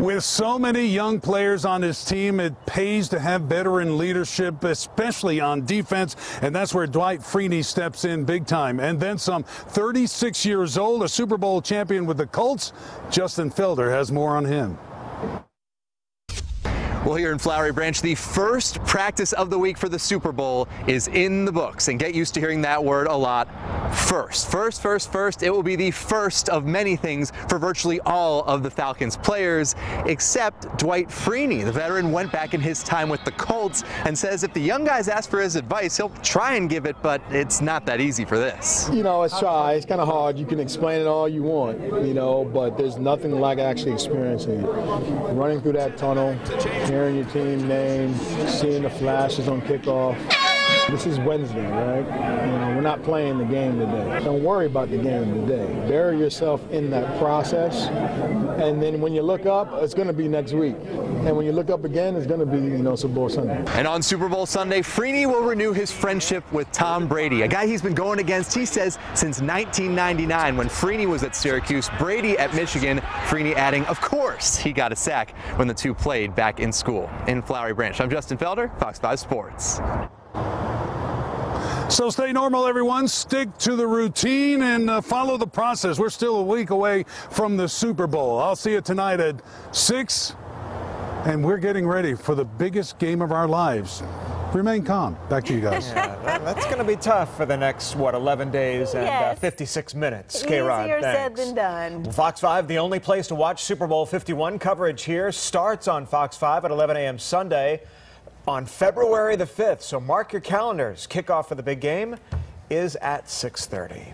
With so many young players on his team, it pays to have veteran leadership, especially on defense, and that's where Dwight Freeney steps in big time. And then some 36 years old, a Super Bowl champion with the Colts, Justin Felder has more on him. Well, here in Flowery Branch, the first practice of the week for the Super Bowl is in the books. And get used to hearing that word a lot. First, first, first, first. It will be the first of many things for virtually all of the Falcons players, except Dwight Freeney. The veteran went back in his time with the Colts and says if the young guys ask for his advice, he'll try and give it, but it's not that easy for this. You know, it's try. It's kind of hard. You can explain it all you want, you know, but there's nothing like actually experiencing it. Running through that tunnel, hearing your team name, seeing the flashes on kickoff. This is Wednesday, right? You know, we're not playing the game today. Don't worry about the game today. Bury yourself in that process, and then when you look up, it's going to be next week. And when you look up again, it's going to be, you know, Super Bowl Sunday. And on Super Bowl Sunday, Freeney will renew his friendship with Tom Brady, a guy he's been going against, he says, since 1999 when Freeney was at Syracuse, Brady at Michigan. Freeney adding, of course, he got a sack when the two played back in school. In Flowery Branch, I'm Justin Felder, Fox 5 Sports. So stay normal, everyone. Stick to the routine and uh, follow the process. We're still a week away from the Super Bowl. I'll see you tonight at 6, and we're getting ready for the biggest game of our lives. Remain calm. Back to you guys. Yeah, that's going to be tough for the next, what, 11 days and uh, 56 minutes. Easier K-Rod, said thanks. than done. Fox 5, the only place to watch Super Bowl 51 coverage here, starts on Fox 5 at 11 a.m. Sunday on February the 5th. So mark your calendars. Kickoff for the big game is at 6:30.